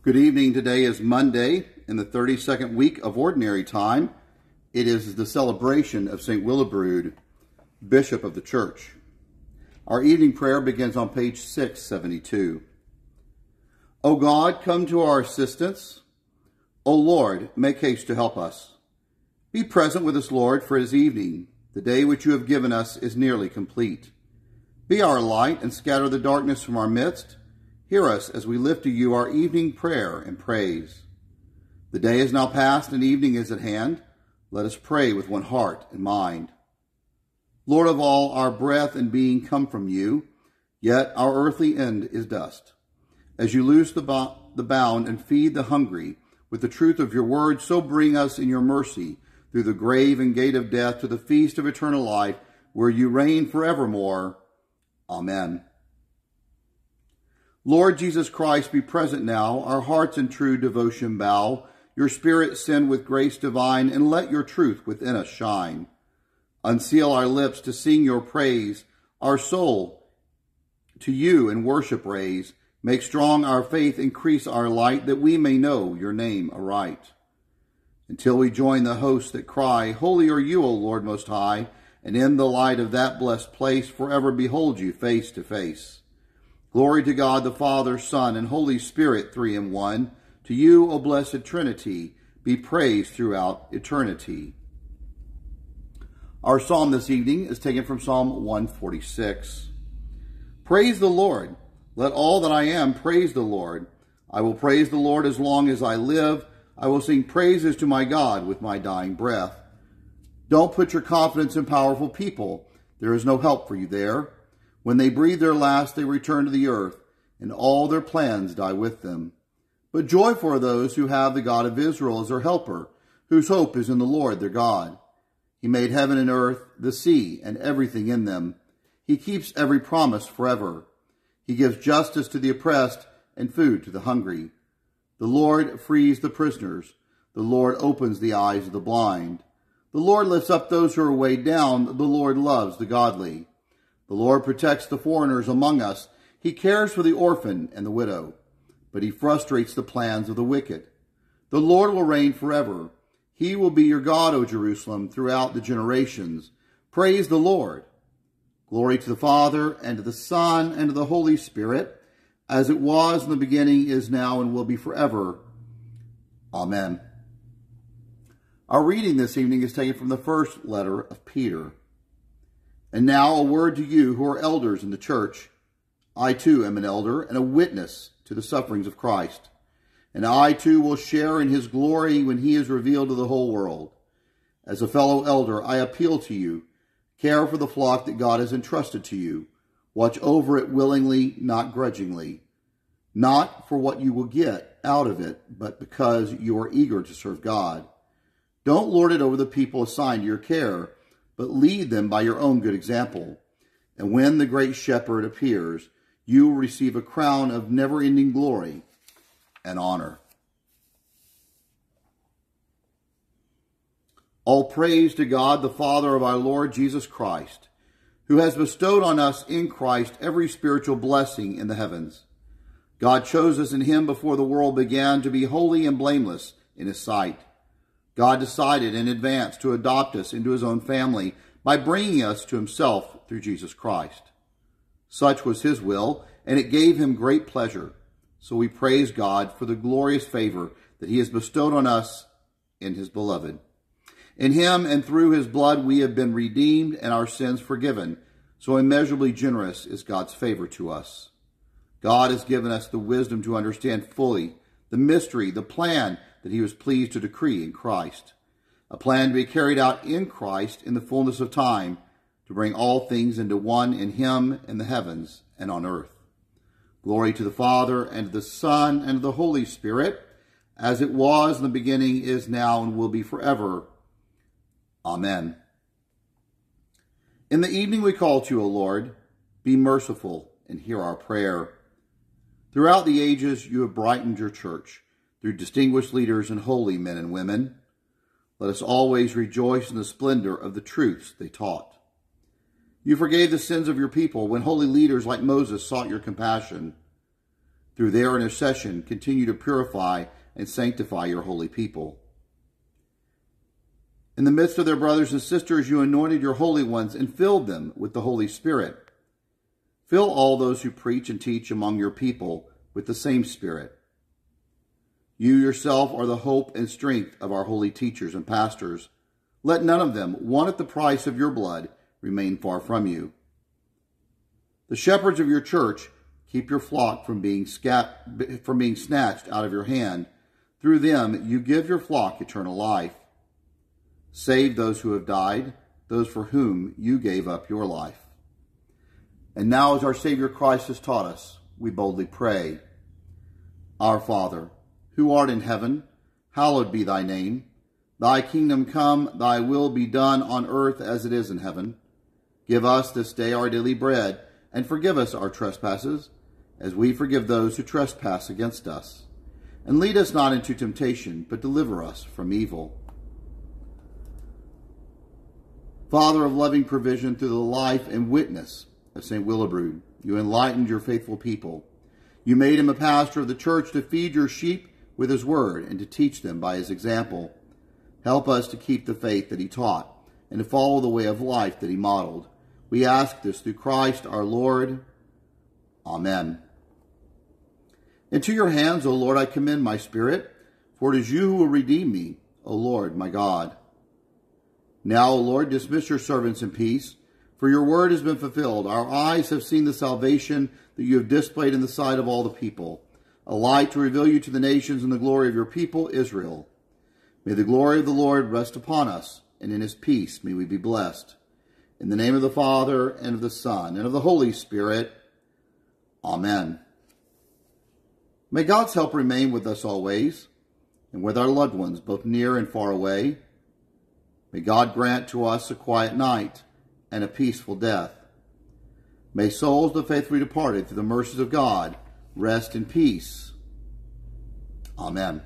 Good evening. Today is Monday in the 32nd week of Ordinary Time. It is the celebration of St. Willibrord, Bishop of the Church. Our evening prayer begins on page 672. O God, come to our assistance. O Lord, make haste to help us. Be present with us, Lord, for it is evening. The day which you have given us is nearly complete. Be our light and scatter the darkness from our midst. Hear us as we lift to you our evening prayer and praise. The day is now past and evening is at hand. Let us pray with one heart and mind. Lord of all, our breath and being come from you, yet our earthly end is dust. As you loose the, bo- the bound and feed the hungry with the truth of your word, so bring us in your mercy through the grave and gate of death to the feast of eternal life, where you reign forevermore. Amen. Lord Jesus Christ, be present now. Our hearts in true devotion bow. Your spirit send with grace divine, and let your truth within us shine. Unseal our lips to sing your praise, our soul to you in worship raise. Make strong our faith, increase our light, that we may know your name aright. Until we join the hosts that cry, Holy are you, O Lord Most High, and in the light of that blessed place forever behold you face to face. Glory to God the Father, Son, and Holy Spirit, three in one. To you, O blessed Trinity, be praised throughout eternity. Our psalm this evening is taken from Psalm 146. Praise the Lord. Let all that I am praise the Lord. I will praise the Lord as long as I live. I will sing praises to my God with my dying breath. Don't put your confidence in powerful people. There is no help for you there. When they breathe their last, they return to the earth, and all their plans die with them. But joy for those who have the God of Israel as their helper, whose hope is in the Lord their God. He made heaven and earth, the sea, and everything in them. He keeps every promise forever. He gives justice to the oppressed and food to the hungry. The Lord frees the prisoners. The Lord opens the eyes of the blind. The Lord lifts up those who are weighed down. The Lord loves the godly. The Lord protects the foreigners among us. He cares for the orphan and the widow, but he frustrates the plans of the wicked. The Lord will reign forever. He will be your God, O Jerusalem, throughout the generations. Praise the Lord. Glory to the Father, and to the Son, and to the Holy Spirit, as it was in the beginning, is now, and will be forever. Amen. Our reading this evening is taken from the first letter of Peter. And now a word to you who are elders in the church. I too am an elder and a witness to the sufferings of Christ. And I too will share in his glory when he is revealed to the whole world. As a fellow elder, I appeal to you. Care for the flock that God has entrusted to you. Watch over it willingly, not grudgingly. Not for what you will get out of it, but because you are eager to serve God. Don't lord it over the people assigned to your care but lead them by your own good example. And when the great shepherd appears, you will receive a crown of never ending glory and honor. All praise to God, the Father of our Lord Jesus Christ, who has bestowed on us in Christ every spiritual blessing in the heavens. God chose us in him before the world began to be holy and blameless in his sight. God decided in advance to adopt us into his own family by bringing us to himself through Jesus Christ. Such was his will, and it gave him great pleasure. So we praise God for the glorious favor that he has bestowed on us in his beloved. In him and through his blood we have been redeemed and our sins forgiven. So immeasurably generous is God's favor to us. God has given us the wisdom to understand fully the mystery, the plan that he was pleased to decree in Christ. A plan to be carried out in Christ in the fullness of time to bring all things into one in him in the heavens and on earth. Glory to the Father and to the Son and to the Holy Spirit, as it was in the beginning, is now, and will be forever. Amen. In the evening we call to you, O Lord, be merciful and hear our prayer. Throughout the ages you have brightened your church through distinguished leaders and holy men and women. Let us always rejoice in the splendor of the truths they taught. You forgave the sins of your people when holy leaders like Moses sought your compassion. through their intercession, continue to purify and sanctify your holy people. In the midst of their brothers and sisters, you anointed your holy ones and filled them with the Holy Spirit. Fill all those who preach and teach among your people with the same Spirit. You yourself are the hope and strength of our holy teachers and pastors. Let none of them, won at the price of your blood, remain far from you. The shepherds of your church keep your flock from being, scat- from being snatched out of your hand. Through them you give your flock eternal life. Save those who have died, those for whom you gave up your life. And now, as our Savior Christ has taught us, we boldly pray Our Father, who art in heaven, hallowed be thy name. Thy kingdom come, thy will be done on earth as it is in heaven. Give us this day our daily bread, and forgive us our trespasses, as we forgive those who trespass against us. And lead us not into temptation, but deliver us from evil. Father of loving provision through the life and witness of St. Willibrord, you enlightened your faithful people. You made him a pastor of the church to feed your sheep with his word and to teach them by his example. Help us to keep the faith that he taught and to follow the way of life that he modeled. We ask this through Christ our Lord. Amen. Into your hands, O Lord, I commend my spirit, for it is you who will redeem me, O Lord, my God. Now, O Lord, dismiss your servants in peace, for your word has been fulfilled. Our eyes have seen the salvation that you have displayed in the sight of all the people, a light to reveal you to the nations and the glory of your people, Israel. May the glory of the Lord rest upon us, and in his peace may we be blessed. In the name of the Father, and of the Son, and of the Holy Spirit. Amen. May God's help remain with us always, and with our loved ones, both near and far away May God grant to us a quiet night and a peaceful death. May souls of the faithfully departed through the mercies of God rest in peace. Amen.